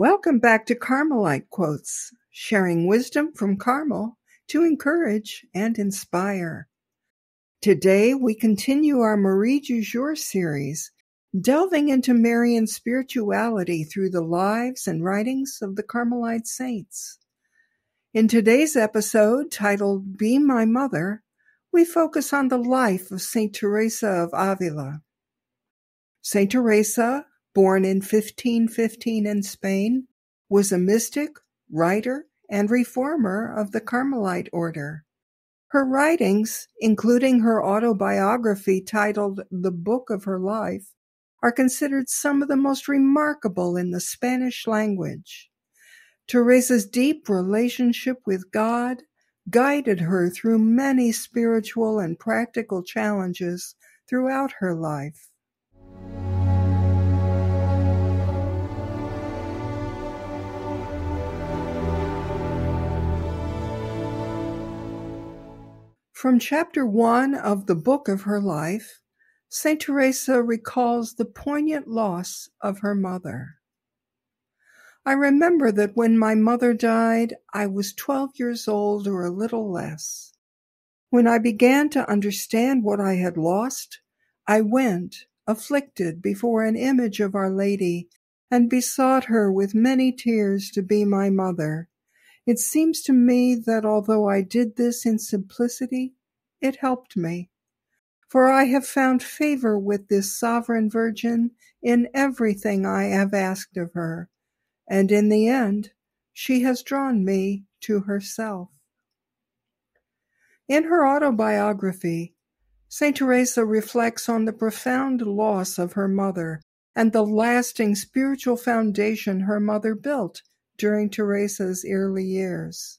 Welcome back to Carmelite Quotes, sharing wisdom from Carmel to encourage and inspire. Today we continue our Marie du Jour series, delving into Marian spirituality through the lives and writings of the Carmelite saints. In today's episode, titled Be My Mother, we focus on the life of Saint Teresa of Avila. Saint Teresa born in 1515 in Spain, was a mystic, writer, and reformer of the Carmelite order. Her writings, including her autobiography titled The Book of Her Life, are considered some of the most remarkable in the Spanish language. Teresa's deep relationship with God guided her through many spiritual and practical challenges throughout her life. From chapter one of the book of her life, St. Teresa recalls the poignant loss of her mother. I remember that when my mother died, I was 12 years old or a little less. When I began to understand what I had lost, I went, afflicted, before an image of Our Lady and besought her with many tears to be my mother it seems to me that although I did this in simplicity, it helped me. For I have found favor with this sovereign Virgin in everything I have asked of her, and in the end, she has drawn me to herself. In her autobiography, St. Teresa reflects on the profound loss of her mother and the lasting spiritual foundation her mother built during Teresa's early years.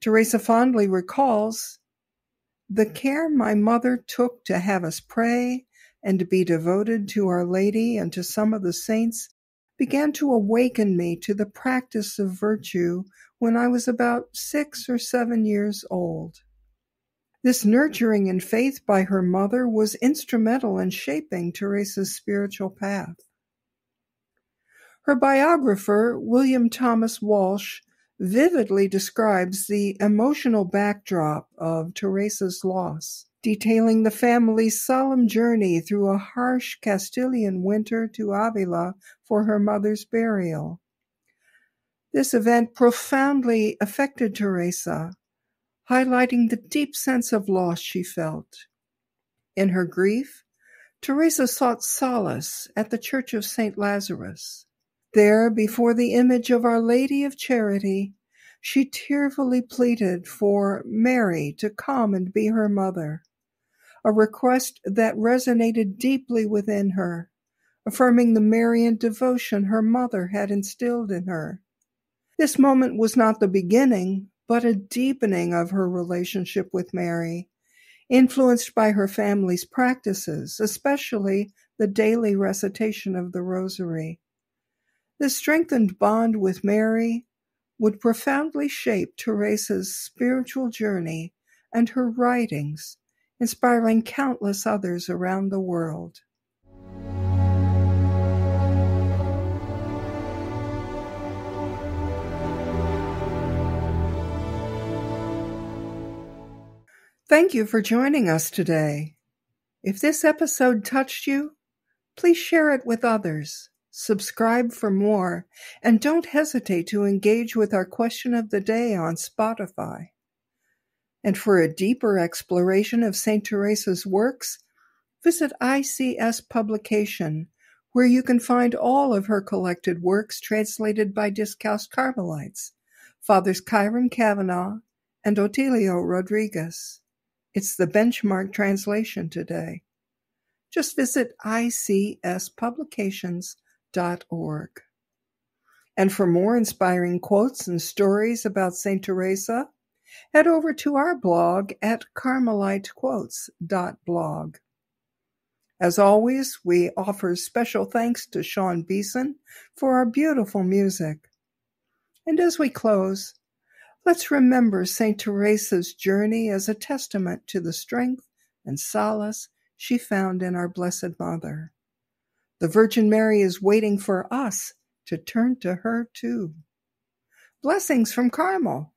Teresa fondly recalls the care my mother took to have us pray and to be devoted to Our Lady and to some of the saints began to awaken me to the practice of virtue when I was about six or seven years old. This nurturing in faith by her mother was instrumental in shaping Teresa's spiritual path. Her biographer, William Thomas Walsh, vividly describes the emotional backdrop of Teresa's loss, detailing the family's solemn journey through a harsh Castilian winter to Avila for her mother's burial. This event profoundly affected Teresa, highlighting the deep sense of loss she felt. In her grief, Teresa sought solace at the Church of St. Lazarus. There, before the image of Our Lady of Charity, she tearfully pleaded for Mary to come and be her mother, a request that resonated deeply within her, affirming the Marian devotion her mother had instilled in her. This moment was not the beginning, but a deepening of her relationship with Mary, influenced by her family's practices, especially the daily recitation of the Rosary. This strengthened bond with Mary would profoundly shape Teresa's spiritual journey and her writings, inspiring countless others around the world. Thank you for joining us today. If this episode touched you, please share it with others subscribe for more, and don't hesitate to engage with our question of the day on Spotify. And for a deeper exploration of St. Teresa's works, visit ICS Publication, where you can find all of her collected works translated by Discalced Carmelites, Fathers Kieran Kavanaugh and Otilio Rodriguez. It's the benchmark translation today. Just visit ICS Publications org. And for more inspiring quotes and stories about St. Teresa, head over to our blog at carmelitequotes.blog. As always, we offer special thanks to Sean Beeson for our beautiful music. And as we close, let's remember St. Teresa's journey as a testament to the strength and solace she found in our Blessed Mother. The Virgin Mary is waiting for us to turn to her too. Blessings from Carmel.